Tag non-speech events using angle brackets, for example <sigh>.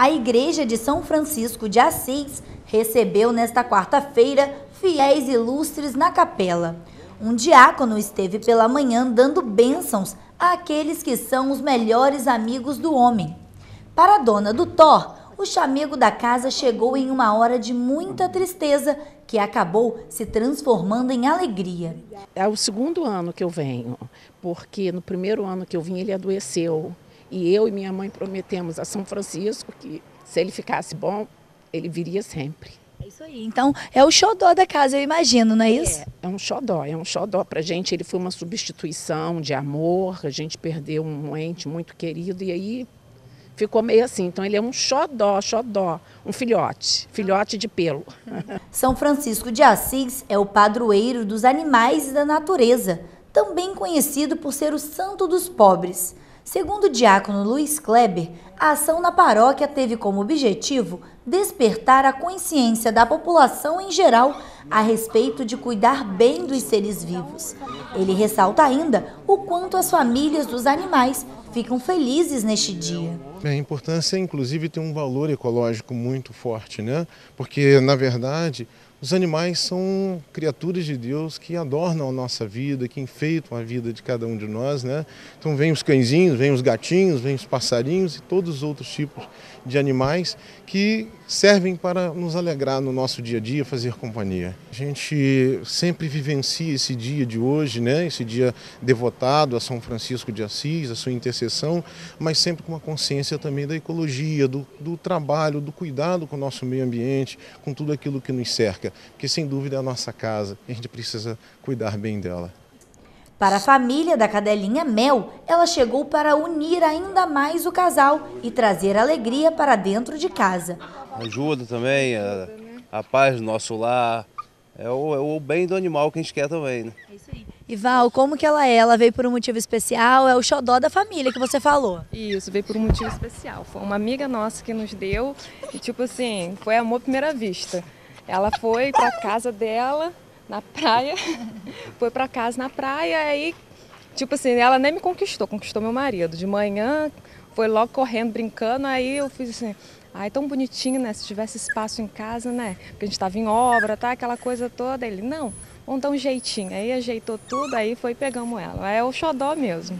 A Igreja de São Francisco de Assis recebeu nesta quarta-feira fiéis ilustres na capela. Um diácono esteve pela manhã dando bênçãos àqueles que são os melhores amigos do homem. Para a dona do Thor, o chamego da casa chegou em uma hora de muita tristeza que acabou se transformando em alegria. É o segundo ano que eu venho, porque no primeiro ano que eu vim ele adoeceu. E eu e minha mãe prometemos a São Francisco que se ele ficasse bom, ele viria sempre. É isso aí. Então, é o xodó da casa, eu imagino, não é isso? É, é um xodó, é um xodó pra gente. Ele foi uma substituição de amor, a gente perdeu um ente muito querido e aí ficou meio assim. Então, ele é um xodó, xodó, um filhote, filhote de pelo. <laughs> São Francisco de Assis é o padroeiro dos animais e da natureza, também conhecido por ser o santo dos pobres. Segundo o diácono Luiz Kleber, a ação na paróquia teve como objetivo despertar a consciência da população em geral a respeito de cuidar bem dos seres vivos. Ele ressalta ainda o quanto as famílias dos animais ficam felizes neste dia. A importância, inclusive, tem um valor ecológico muito forte, né? Porque, na verdade, os animais são criaturas de Deus que adornam a nossa vida, que enfeitam a vida de cada um de nós, né? Então vem os cãezinhos, vem os gatinhos, vem os passarinhos e todos os outros tipos de animais que servem para nos alegrar no nosso dia a dia, fazer companhia. A gente sempre vivencia esse dia de hoje, né? Esse dia devotado a São Francisco de Assis, a sua intercessão, mas sempre com uma consciência também da ecologia, do, do trabalho, do cuidado com o nosso meio ambiente, com tudo aquilo que nos cerca porque sem dúvida é a nossa casa e a gente precisa cuidar bem dela. Para a família da cadelinha Mel, ela chegou para unir ainda mais o casal e trazer alegria para dentro de casa. Ajuda também, a, a paz do nosso lar, é o, é o, bem do animal que a gente quer também. Né? É isso aí. E Val, como que ela é? Ela veio por um motivo especial? É o xodó da família que você falou. Isso, veio por um motivo especial. Foi uma amiga nossa que nos deu e tipo assim, foi amor à primeira vista. Ela foi para casa dela na praia, <laughs> foi para casa na praia aí, tipo assim, ela nem me conquistou, conquistou meu marido. De manhã foi logo correndo, brincando, aí eu fiz assim, ai, tão bonitinho, né? Se tivesse espaço em casa, né? Porque a gente estava em obra, tá? Aquela coisa toda. Ele, não, vamos dar um jeitinho. Aí ajeitou tudo, aí foi pegamos ela. É o xodó mesmo.